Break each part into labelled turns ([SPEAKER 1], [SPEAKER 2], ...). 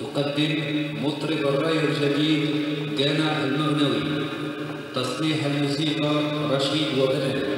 [SPEAKER 1] تقدم مطرب الرأي الجديد جانا المغنوي. تصليح الموسيقى رشيد
[SPEAKER 2] وبنان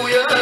[SPEAKER 2] Hallelujah.